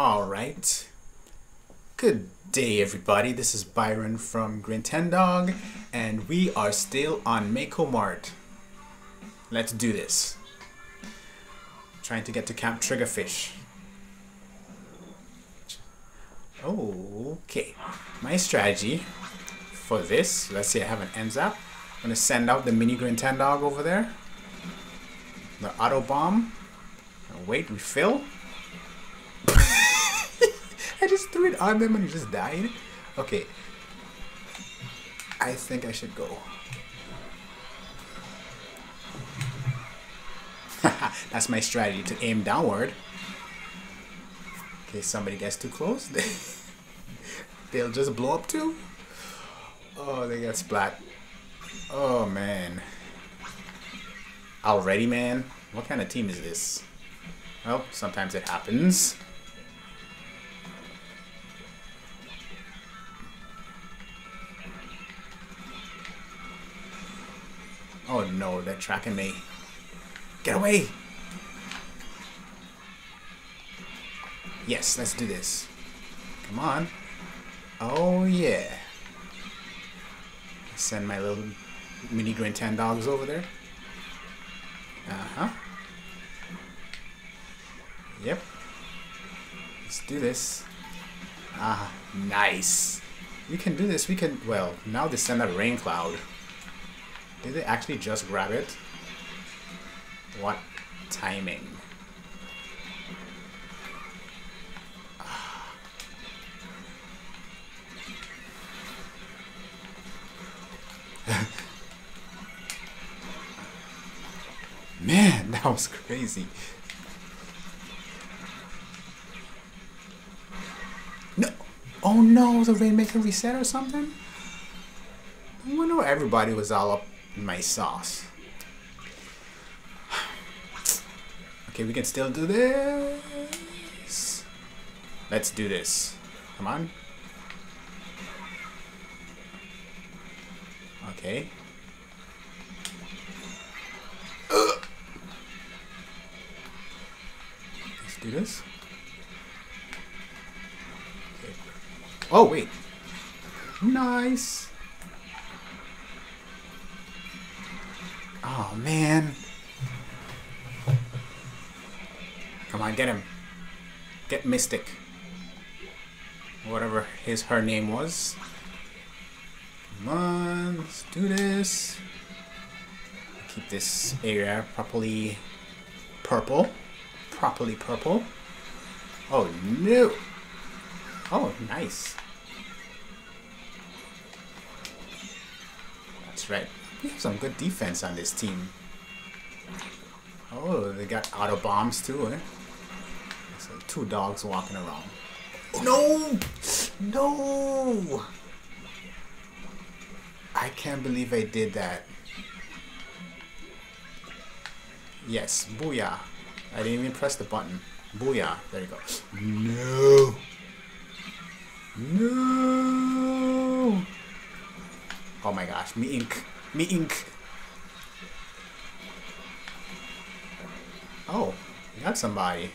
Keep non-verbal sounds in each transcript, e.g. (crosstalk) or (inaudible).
All right. Good day, everybody. This is Byron from Grintendog, and we are still on Mako Mart. Let's do this. Trying to get to Camp Triggerfish. Okay. My strategy for this, let's say I have an NZAP. I'm going to send out the mini Grintendog over there. The auto bomb. Wait, refill. Just threw it on them and it just died. Okay. I think I should go. (laughs) That's my strategy to aim downward. In case somebody gets too close, they, (laughs) they'll just blow up too. Oh, they got splat. Oh man. Already, man? What kind of team is this? Well, sometimes it happens. Oh no, they're tracking me. Get away! Yes, let's do this. Come on. Oh yeah. Send my little mini Grintendogs over there. Uh-huh. Yep. Let's do this. Ah, nice. We can do this. We can, well, now they send a rain cloud. Did they actually just grab it? What timing? (sighs) Man, (laughs) that was crazy. No. Oh no, the Rainmaker reset or something? I wonder everybody was all up my sauce. Okay, we can still do this. Let's do this. Come on. Okay. Let's do this. Okay. Oh, wait. Nice. Oh, man. Come on, get him. Get Mystic. Whatever his her name was. Come on, let's do this. Keep this area properly purple. Properly purple. Oh no! Oh, nice. That's right. We have some good defense on this team. Oh, they got auto bombs too, eh? So two dogs walking around. Oh, no! No! I can't believe I did that. Yes, booyah. I didn't even press the button. Booyah. There you go. No! No! Oh my gosh, me ink. Me ink. Oh, you got somebody.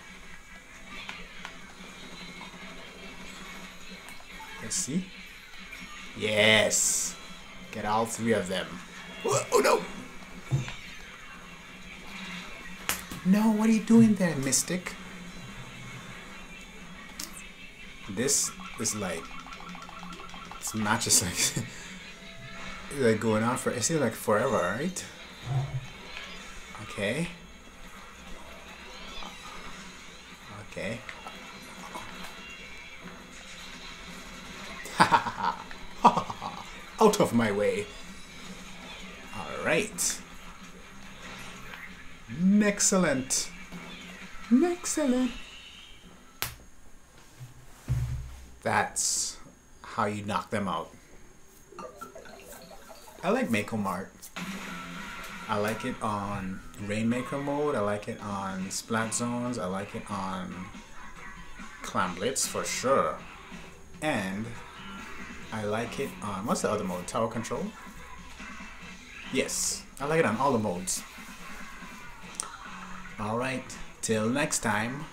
Let's see. Yes. Get all three of them. Oh, oh no! No, what are you doing there, Mystic? This is like... It's not just like... (laughs) like going on for... It seems like forever, right? Okay. Okay. (laughs) Out of my way. Alright. Excellent. Excellent. That's how you knock them out. I like Mako Mart. I like it on Rainmaker mode. I like it on Splat Zones. I like it on Clam Blitz for sure. And I like it on, what's the other mode? Tower Control? Yes, I like it on all the modes. Alright, till next time.